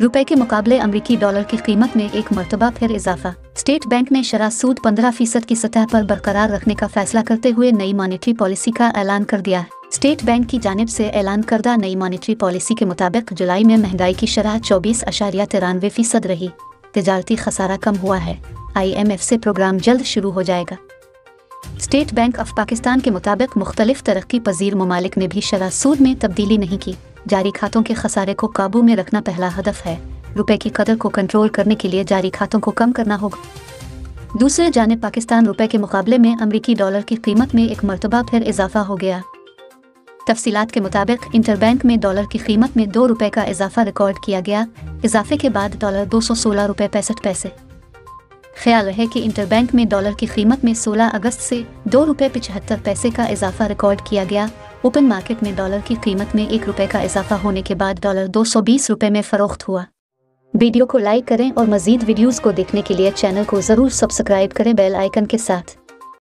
रुपए के मुकाबले अमरीकी डॉलर की कीमत में एक मरतबा फिर इजाफा। स्टेट बैंक ने शराह सूद पंद्रह फ़ीसद की सतह पर बरकरार रखने का फैसला करते हुए नई मॉनेटरी पॉलिसी का ऐलान कर दिया है। स्टेट बैंक की जानब से ऐलान करदा नई मॉनेटरी पॉलिसी के मुताबिक जुलाई में महँगाई की शरह चौबीस अशारिया तिरानवे फ़ीसद रही। तजारती खसारा कम हुआ है। आईएमएफ से प्रोग्राम जल्द शुरू हो जाएगा। स्टेट बैंक ऑफ़ पाकिस्तान के मुताबिक मुख्तलिफ़ तरक्की पजीर ममालिक ने भी शरह सूद में तब्दीली नहीं की। जारी खातों के खसारे को काबू में रखना पहला हदफ है। रुपए की कदर को कंट्रोल करने के लिए जारी खातों को कम करना होगा। दूसरे जाने पाकिस्तान रुपए के मुकाबले में अमरीकी डॉलर की कीमत में एक मरतबा फिर इजाफा हो गया। तफसीलात के मुताबिक इंटरबैंक में डॉलर की कीमत में दो रुपए का इजाफा रिकॉर्ड किया गया। इजाफे के बाद डॉलर दो सौ सोलह रुपये पैंसठ पैसे। ख्याल रहे कि इंटरबैंक में डॉलर की कीमत में 16 अगस्त से दो रुपये पिछहत्तर पैसे का इजाफा रिकॉर्ड किया गया। ओपन मार्केट में डॉलर की कीमत में एक रुपये का इजाफा होने के बाद डॉलर दो सौ बीस रुपये में फ़रोख्त हुआ। वीडियो को लाइक करें और मज़ीद वीडियोज़ को देखने के लिए चैनल को ज़रूर सब्सक्राइब करें बेल आइकन के साथ।